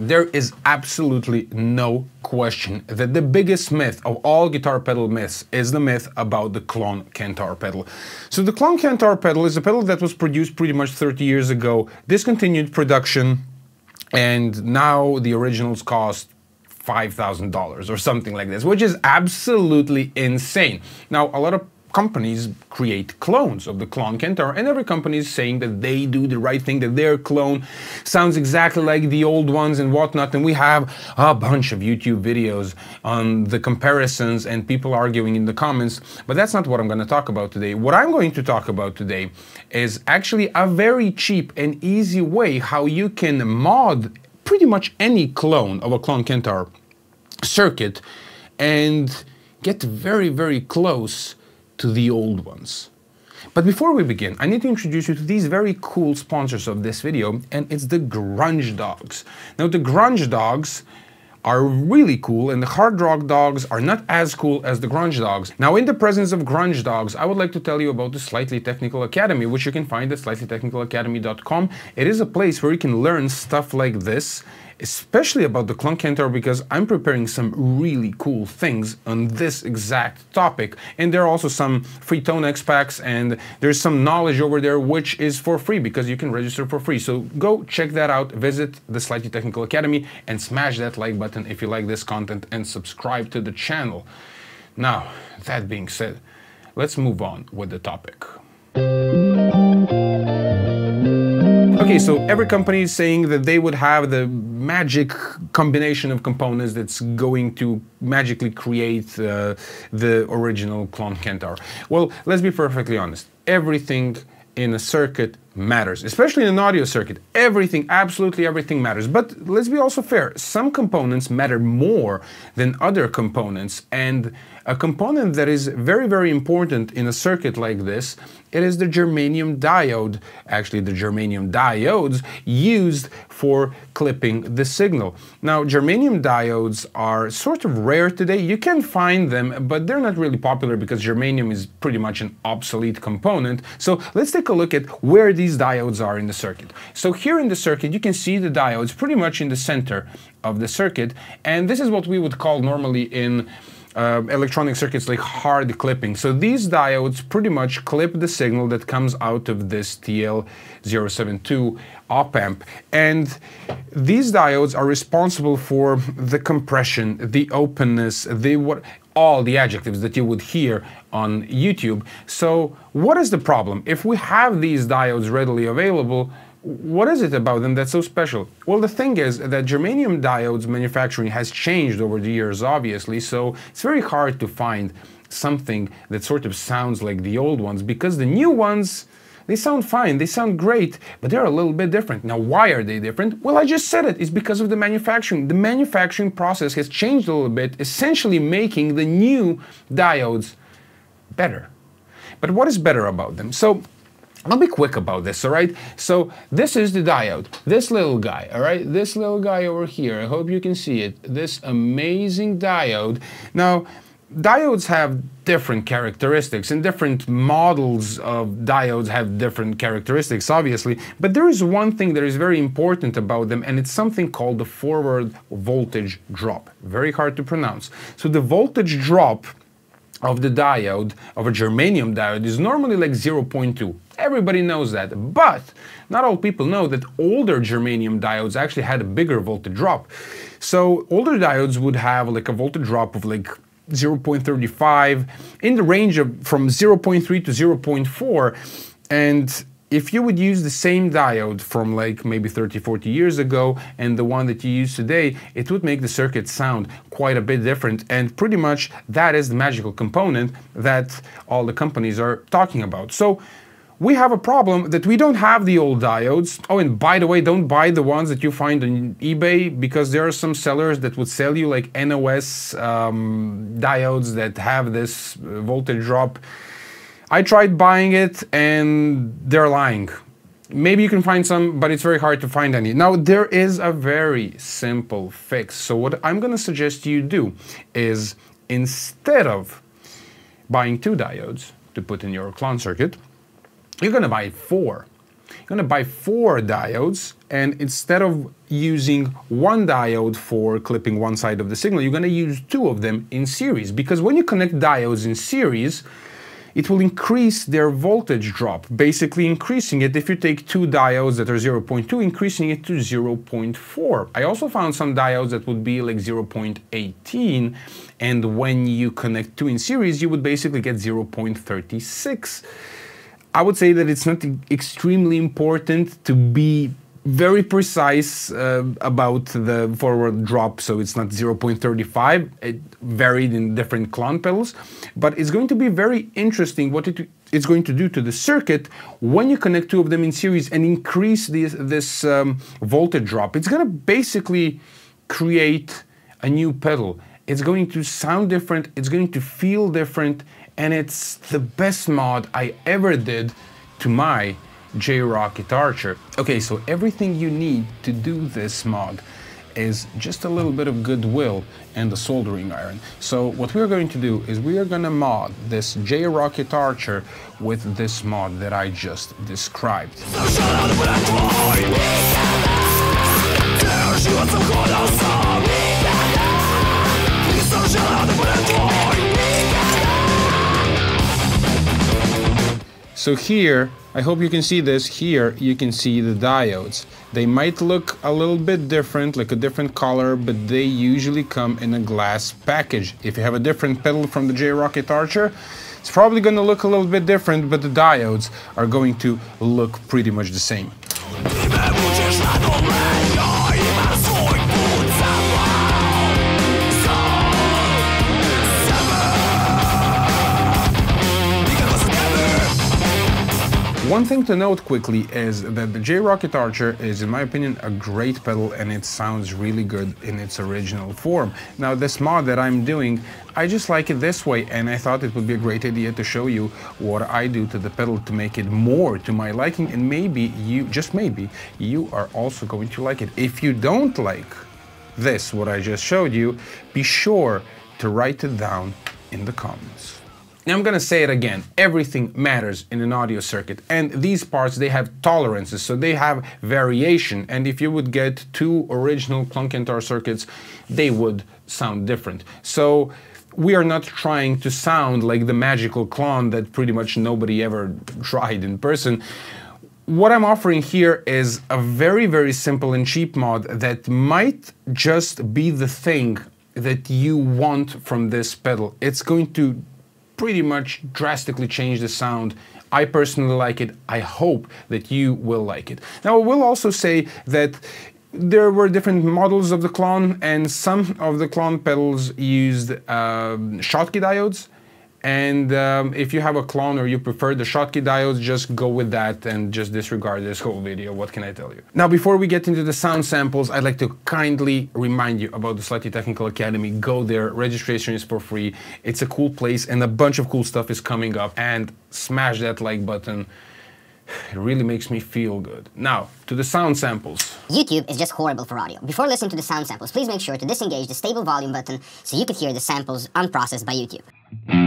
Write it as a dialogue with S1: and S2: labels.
S1: there is absolutely no question that the biggest myth of all guitar pedal myths is the myth about the Klon Centaur pedal. So the Klon Centaur pedal is a pedal that was produced pretty much 30 years ago, discontinued production, and now the originals cost $5,000 or something like this, which is absolutely insane. Now, a lot of companies create clones of the Klon Centaur, and every company is saying that they do the right thing, that their clone sounds exactly like the old ones and whatnot. And we have a bunch of YouTube videos on the comparisons and people arguing in the comments, but that's not what I'm going to talk about today. What I'm going to talk about today is actually a very cheap and easy way how you can mod pretty much any clone of a Klon Centaur circuit and get very, very close to the old ones. But before we begin, I need to introduce you to these very cool sponsors of this video, and it's the Grunge Dogs. Now, the Grunge Dogs are really cool, and the Hard Rock Dogs are not as cool as the Grunge Dogs. Now, in the presence of Grunge Dogs, I would like to tell you about the Slightly Technical Academy, which you can find at slightlytechnicalacademy.com. It is a place where you can learn stuff like this especially about the Klon Centaur because I'm preparing some really cool things on this exact topic. And there are also some free Tonex packs and there's some knowledge over there which is for free because you can register for free. So go check that out, visit the Slightly Technical Academy and smash that like button if you like this content and subscribe to the channel. Now, that being said, let's move on with the topic. Okay, so every company is saying that they would have the magic combination of components that's going to magically create uh, the original Klon Centaur. Well, let's be perfectly honest. Everything in a circuit matters, especially in an audio circuit. Everything, absolutely everything matters. But let's be also fair. Some components matter more than other components. And a component that is very, very important in a circuit like this, it is the germanium diode, actually the germanium diodes used for clipping the signal. Now, germanium diodes are sort of rare today. You can find them, but they're not really popular because germanium is pretty much an obsolete component. So let's take a look at where these diodes are in the circuit. So here in the circuit, you can see the diodes pretty much in the center of the circuit. And this is what we would call normally in uh, electronic circuits like hard clipping. So these diodes pretty much clip the signal that comes out of this TL072 op amp. And these diodes are responsible for the compression, the openness, the what all the adjectives that you would hear on YouTube. So what is the problem? If we have these diodes readily available, what is it about them that's so special? Well, the thing is that germanium diodes manufacturing has changed over the years, obviously, so it's very hard to find something that sort of sounds like the old ones because the new ones, they sound fine, they sound great, but they're a little bit different. Now, why are they different? Well, I just said it, it's because of the manufacturing. The manufacturing process has changed a little bit, essentially making the new diodes better. But what is better about them? So I'll be quick about this, all right? So this is the diode, this little guy, all right? This little guy over here, I hope you can see it, this amazing diode. Now, diodes have different characteristics and different models of diodes have different characteristics, obviously, but there is one thing that is very important about them and it's something called the forward voltage drop. Very hard to pronounce. So the voltage drop of the diode, of a germanium diode, is normally like 0.2. Everybody knows that, but not all people know that older germanium diodes actually had a bigger voltage drop. So older diodes would have like a voltage drop of like 0.35 in the range of from 0.3 to 0.4 and if you would use the same diode from like maybe 30, 40 years ago and the one that you use today, it would make the circuit sound quite a bit different. And pretty much that is the magical component that all the companies are talking about. So we have a problem that we don't have the old diodes. Oh, and by the way, don't buy the ones that you find on eBay because there are some sellers that would sell you like NOS um, diodes that have this uh, voltage drop I tried buying it and they're lying. Maybe you can find some, but it's very hard to find any. Now, there is a very simple fix. So what I'm gonna suggest you do is instead of buying two diodes to put in your Klon circuit, you're gonna buy four. You're going to buy four diodes, and instead of using one diode for clipping one side of the signal, you're going to use two of them in series. Because when you connect diodes in series, it will increase their voltage drop, basically increasing it if you take two diodes that are 0.2, increasing it to 0.4. I also found some diodes that would be like 0.18, and when you connect two in series, you would basically get 0.36. I would say that it's not extremely important to be very precise uh, about the forward drop, so it's not 0.35. It varied in different clone pedals, but it's going to be very interesting what it, it's going to do to the circuit when you connect two of them in series and increase this, this um, voltage drop. It's going to basically create a new pedal. It's going to sound different, it's going to feel different, and it's the best mod I ever did to my J-Rockett Archer. Okay, so everything you need to do this mod is just a little bit of goodwill and a soldering iron. So what we're going to do is we are going to mod this J-Rockett Archer with this mod that I just described. So here, I hope you can see this, here you can see the diodes. They might look a little bit different, like a different color, but they usually come in a glass package. If you have a different pedal from the J-Rockett Archer, it's probably going to look a little bit different, but the diodes are going to look pretty much the same. One thing to note quickly is that the J-Rockett Archer is, in my opinion, a great pedal and it sounds really good in its original form. Now, this mod that I'm doing, I just like it this way and I thought it would be a great idea to show you what I do to the pedal to make it more to my liking and maybe you, just maybe, you are also going to like it. If you don't like this, what I just showed you, be sure to write it down in the comments. Now I'm gonna say it again, everything matters in an audio circuit and these parts they have tolerances, so they have variation and if you would get two original Klon-Centaur circuits, they would sound different. So we are not trying to sound like the magical clone that pretty much nobody ever tried in person. What I'm offering here is a very, very simple and cheap mod that might just be the thing that you want from this pedal. It's going to pretty much drastically change the sound. I personally like it. I hope that you will like it. Now, I will also say that there were different models of the clone, and some of the clone pedals used um, Schottky diodes, and um, if you have a clone or you prefer the Schottky diodes, just go with that and just disregard this whole video. What can I tell you? Now, before we get into the sound samples, I'd like to kindly remind you about the Slightly Technical Academy. Go there. Registration is for free. It's a cool place and a bunch of cool stuff is coming up. And smash that like button. It really makes me feel good. Now, to the sound samples.
S2: YouTube is just horrible for audio. Before listening to the sound samples, please make sure to disengage the stable volume button so you can hear the samples unprocessed by YouTube.